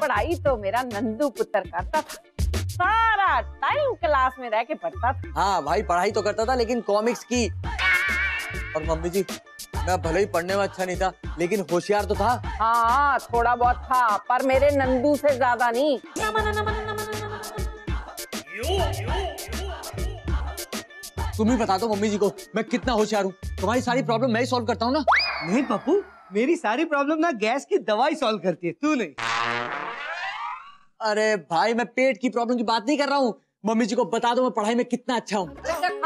पढ़ाई तो मेरा नंदू पुत्र करता था। सारा टाइम क्लास में रह के पढ़ता था। हाँ भाई पढ़ाई तो करता था लेकिन कॉमिक्स की। और मम्मी जी मैं भले ही पढ़ने में अच्छा नहीं था लेकिन होशियार तो था। हाँ थोड़ा बहुत था पर मेरे नंदू से ज़्यादा नहीं। तुम ही बता दो मम्मी जी को मैं कितना होशियार हूँ। तुम्हारी सारी प्रॉब्लम मैं ही सॉल्व करता हूँ ना? नहीं पप्पू मेरी सारी प्रॉब्लम ना गैस की दवाई सॉल्व करती है तू नहीं। अरे भाई मैं पेट की प्रॉब्लम की बात नहीं कर रहा हूँ। मम्मी जी को बता दो मैं पढ़ाई में कितना अच्छा हूँ।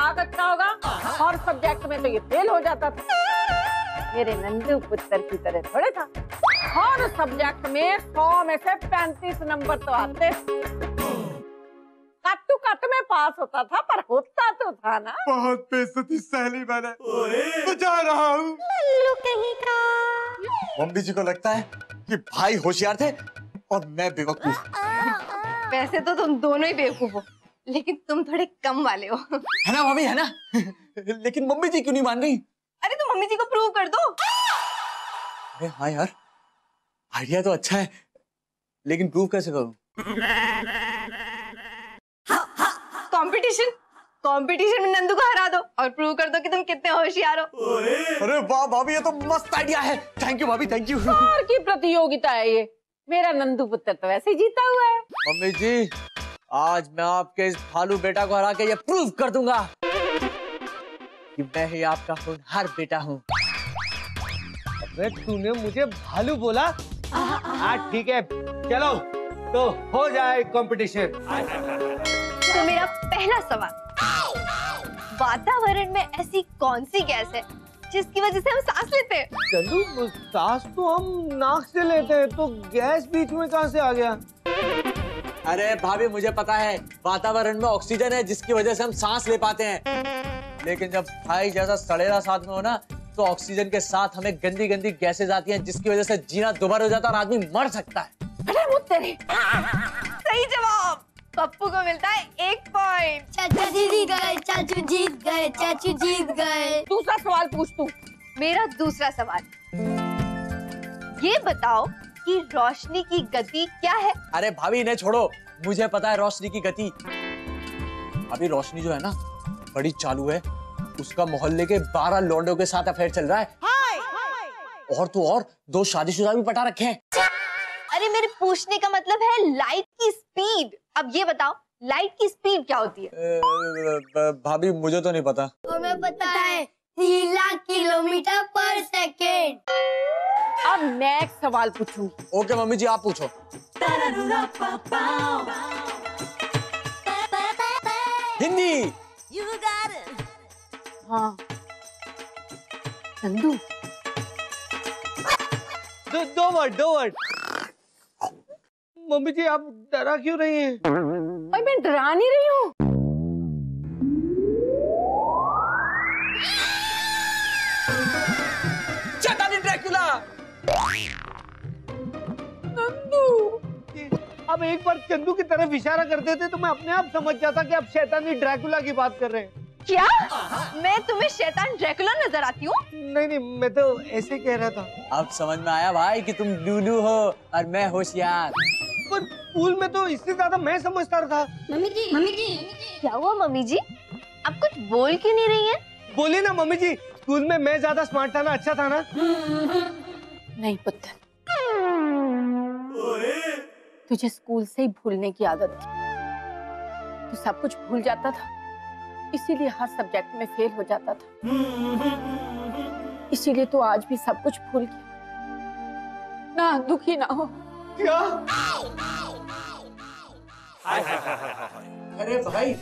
खाक अच्छा होगा हर सब्जेक्ट में तो ये फेल हो जाता था। मेरे नंदू पुत्र की तरह थोड़े था। हर सब्जेक्ट में सौ में से पैंतीस नंबर तो आते। पास होता था पर होता तो था ना। बहुत बेइज्जती सहली मैंने। तो जा रहा हूँ। कहीं का। मम्मी जी को लगता है कि भाई होशियार थे और मैं बेवकूफ़ वैसे तो तुम दोनों ही बेवकूफ़ हो लेकिन तुम थोड़े कम वाले हो। है ना मम्मी है ना? लेकिन मम्मी जी क्यों नहीं मान रही? अरे तुम मम्मी जी को प्रूव कर दो। अरे हाँ यार आइडिया तो अच्छा है लेकिन प्रूव कैसे करूँ? कंपटीशन कंपटीशन में नंदू को हरा दो और प्रूव कर दो कि तुम कितने होशियार हो। अरे वाह भाभी ये तो मस्त आइडिया है। थैंक यू भाभी थैंक यू और की प्रतियोगिता है ये। मेरा नंदू पुत्र तो वैसे ही जीता हुआ है। मम्मी जी आज मैं आपके इस भालू बेटा को हरा के ये प्रूव कर दूँगा कि मैं ही आपका होनहार बेटा हूँ। अबे तूने मुझे भालू बोला? हाँ ठीक है। चलो। तो हो जाए कंपटीशन तो मेरा पहला सवाल। वातावरण में ऐसी कौन सी गैस है जिसकी वजह से हम सांस लेते हैं? चलू सांस तो हम नाक से लेते हैं तो गैस बीच में कहाँ से आ गया? अरे भाभी मुझे पता है वातावरण में ऑक्सीजन है जिसकी वजह से हम सांस ले पाते हैं। लेकिन जब भाई जैसा सड़ेरा साथ में हो ना तो ऑक्सीजन के साथ हमें गंदी गंदी गैसेज आती हैं जिसकी वजह से जीना दोबारा हो जाता है और आदमी मर सकता है। अरे तेरे सही जवाब। पप्पू को मिलता है एक पॉइंट चाचा जीत गए चाचू जीत गए चाचू जीत गए। दूसरा सवाल पूछ तू। मेरा दूसरा सवाल। ये बताओ कि रोशनी की गति क्या है? अरे भाभी इन्हें छोड़ो। मुझे पता है रोशनी की गति। अभी रोशनी जो है ना बड़ी चालू है। उसका मोहल्ले के बारह लौंडों के साथ अफेयर चल रहा है। और तो और दो शादीशुदा भी पटा रखे हैं। अरे मेरे पूछने का मतलब है लाइट की स्पीड अब ये बताओ लाइट की स्पीड क्या होती है? भाभी मुझे तो नहीं पता। हमें पता है तीन लाख किलोमीटर पर सेकेंड अब मैं एक सवाल पूछूँ। ओके मम्मी जी आप पूछो। हिंदी। हाँ। दो वर्ड दो वर्ड मम्मी जी आप डरा क्यों रही हैं? भाई मैं डरा नहीं रही हूँ। अब एक बार चंदू की तरफ़ इशारा करते थे तो मैं अपने आप समझ जाता कि आप शैतानी ड्रैकुला की बात कर रहे हैं। क्या? मैं तुम्हें शैतान ड्रैकुला नज़र आती हूँ? नहीं नहीं मैं तो ऐसे कह रहा था। अब समझ में आया भाई कि तुम लूलू हो और मैं होशियार। पर स्कूल में तो इससे ज़्यादा मैं समझदार था। मम्मी जी मम्मी जी। क्या हुआ मम्मी जी? आप कुछ बोल क्यों नहीं रही हैं? बोली ना मम्मी जी स्कूल में मैं ज़्यादा स्मार्ट था ना अच्छा था ना? नहीं पुत्र। तुझे स्कूल से ही भूलने की आदत थी। तू सब कुछ भूल जाता था। इसीलिए हर सब्जेक्ट में फेल हो जाता था। इसीलिए तो आज भी सब कुछ भूल गया। ना दुखी ना हो। क्या? अरे भाई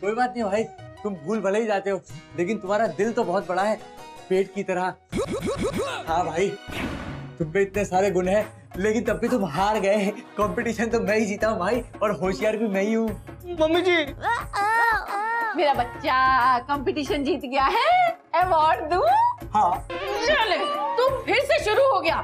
कोई बात नहीं भाई तुम भूल भले ही जाते हो लेकिन तुम्हारा दिल तो बहुत बड़ा है पेट की तरह। हाँ भाई तुम पे इतने सारे गुण हैं लेकिन तब भी तुम हार गए कंपटीशन तो मैं ही जीता हूँ भाई और होशियार भी मैं ही हूँ। मम्मी जी। मेरा बच्चा कंपटीशन जीत गया है अवार्ड दूँ? हाँ। चले तू फिर से शुरू हो गया।